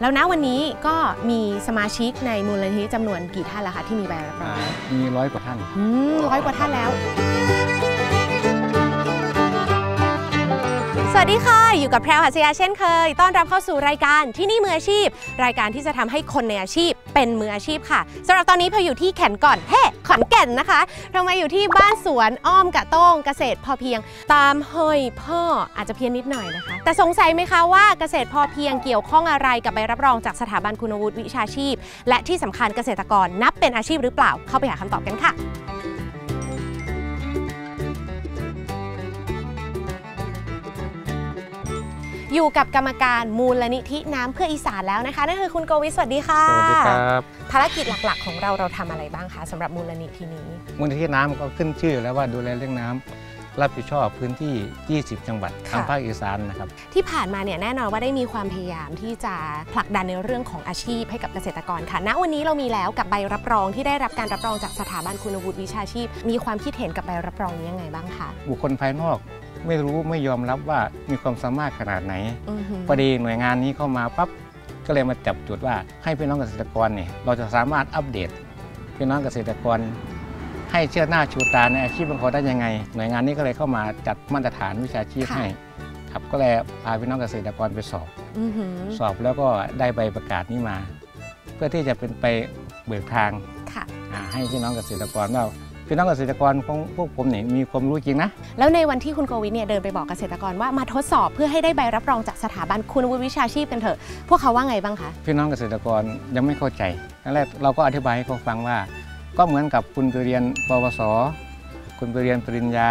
แล้วนะวันนี้ก็มีสมาชิกในมูลนิธิจำนวนกี่ท่านแล้วคะที่มีใบรับรองมีร้อยกว่าท่านอืมร้อยกว่าท่านแล้ว วัสดีค่ะ อยู่กับแพรวหัสยาเช่นเคย ต้อนรับเข้าสู่รายการที่นี่มืออาชีพ รายการที่จะทำให้คนในอาชีพเป็นมืออาชีพค่ะสำหรับตอนนี้เพออยู่ที่แขนก่อนเฮ้ขอนแก่นนะคะ เรามาอยู่ที่บ้านสวนอ้อมกะโต้งเกษตรพอเพียง ตามห้อยพ่ออาจจะเพี้ยนนิดหน่อยนะคะ แต่สงสัยไหมคะว่าเกษตรพอเพียงเกี่ยวข้องอะไรกับใบรับรองจากสถาบันคุณวุฒิวิชาชีพ และที่สำคัญเกษตรกรนับเป็นอาชีพหรือเปล่าเข้าไปหาคำตอบกันค่ะ อยู่กับกรรมการมูลนิธิน้ำเพื่ออีสานแล้วนะคะนั่นคือคุณโกวิทสวัสดีค่ะสวัสดีครับภารกิจหลักๆ ของเราเราทำอะไรบ้างคะสำหรับมูลนิธินี้ มูลนิธิน้ำก็ขึ้นชื่อแล้วว่าดูแลเรื่องน้ำรับผิดชอบพื้นที่ 20 จังหวัดค่ะทางภาคอีสานนะครับ ที่ผ่านมาเนี่ยแน่นอนว่าได้มีความพยายามที่จะผลักดันในเรื่องของอาชีพให้กับเกษตรกรค่ะ ณ วันนี้เรามีแล้วกับใบรับรองที่ได้รับการรับรองจากสถาบันคุณวุฒิวิชาชีพ มีความคิดเห็นกับใบรับรองนี้ยังไงบ้างคะ บุคคลภายนอก ไม่รู้ไม่ยอมรับว่ามีความสามารถขนาดไหนอือหือพอดีหน่วยงานนี้เข้ามาปั๊บก็เลยมาจับจุดว่าให้พี่น้องเกษตรกรเนี่ยเราจะสามารถอัปเดตพี่น้องเกษตรกร ให้เชื่อหน้าชูตาในอาชีพของเขาได้ยังไง หน่วยงานนี้ก็เลยเข้ามาจัดมาตรฐานวิชาชีพให้ครับก็เลยพาพี่น้องเกษตรกรไปสอบอือหือสอบแล้วก็ได้ใบประกาศนี้มา เพื่อที่จะเป็นไปเบิกทางค่ะอ่าให้พี่น้องเกษตรกรว่า พี่น้องเกษตรกรของพวกผมเนี่ยมีความรู้จริงนะ แล้วในวันที่คุณโกวิทเนี่ยเดินไปบอกเกษตรกรว่ามาทดสอบเพื่อให้ได้ใบรับรองจากสถาบันคุณวุฒิวิชาชีพกันเถอะ พวกเขาว่าไงบ้างคะ พี่น้องเกษตรกรยังไม่เข้าใจนั่นแรกเราก็อธิบายให้เขาฟังว่า ก็เหมือนกับคุณไปเรียนปวส คุณไปเรียนปริญญา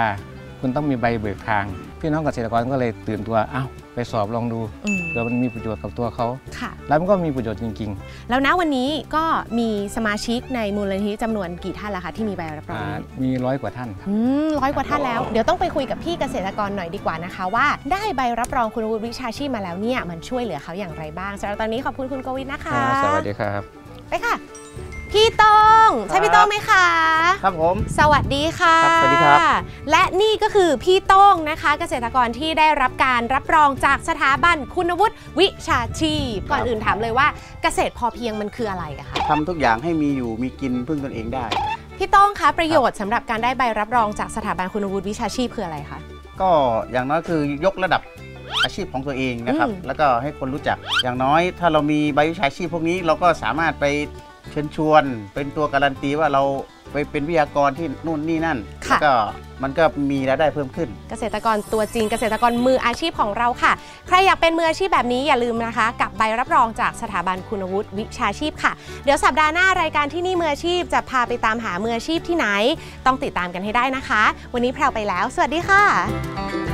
คุณต้องมีใบเบิกทาง พี่น้องเกษตรกรก็เลยตื่นตัวเอ้าไปสอบลองดูอืมเผื่อมันมีประโยชน์กับตัวเขา ค่ะ แล้วมันก็มีประโยชน์จริงแล้วนะวันนี้ก็มีสมาชิกในมูลนิธิจำนวนกี่ท่านแล้วคะที่มีใบรับๆรองอ่านี้มีร้อยกว่าท่านครับอืมร้อยกว่าท่านแล้ว เดี๋ยวต้องไปคุยกับพี่เกษตรกรหน่อยดีกว่านะคะ ว่าได้ใบรับรองคุณวุฒิวิชาชีพมาแล้วเนี่ยมันช่วยเหลือเขาอย่างไรบ้างสำหรับตอนนี้ขอบคุณคุณโกวิทนะคะ สวัสดีครับ ไปค่ะ พี่โต้ งใช่พี่โต้งไหมคะ ครับผม สวัสดีค่ะครับสวัสดีครับ และนี่ก็คือพี่โต้งนะคะ เกษตรกรที่ได้รับการรับรองจากสถาบันคุณวุฒิวิชาชีพ ก่อนอื่นถามเลยว่าเกษตรพอเพียงมันคืออะไรอะคะทำทุกอย่างให้มีอยู่มีกินพึ่งตนเองได้ พี่โต้งคะประโยชน์สำหรับการได้ใบรับรองจากสถาบันคุณวุฒิวิชาชีพคืออะไรคะ ก็อย่างน้อยคือยกระดับอาชีพของตัวเองนะครับอืมแล้วก็ให้คนรู้จัก อย่างน้อยถ้าเรามีใบวิชาชีพพวกนี้เราก็สามารถไป เชิญชวนเป็นตัวการันตีว่าเราไปเป็นวิทยากรที่นู่นนี่นั่นค่ะแล้วก็มันก็มีรายได้เพิ่มขึ้น เกษตรกรตัวจริงเกษตรกรมืออาชีพของเราค่ะ ใครอยากเป็นมืออาชีพแบบนี้อย่าลืมนะคะ กับใบรับรองจากสถาบันคุณวุฒิวิชาชีพค่ะ เดี๋ยวสัปดาห์หน้ารายการที่นี่มืออาชีพจะพาไปตามหามืออาชีพที่ไหน ต้องติดตามกันให้ได้นะคะ วันนี้แพรวไปแล้ว สวัสดีค่ะ